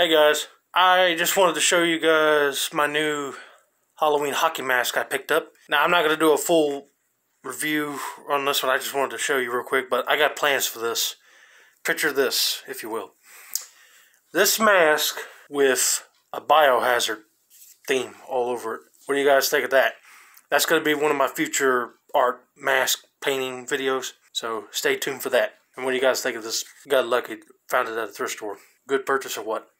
Hey guys, I just wanted to show you guys my new Halloween hockey mask I picked up. Now I'm not going to do a full review on this one, I just wanted to show you real quick, but I got plans for this. Picture this, if you will. This mask with a biohazard theme all over it. What do you guys think of that? That's going to be one of my future art mask painting videos, so stay tuned for that. And what do you guys think of this? Got lucky, found it at a thrift store. Good purchase or what?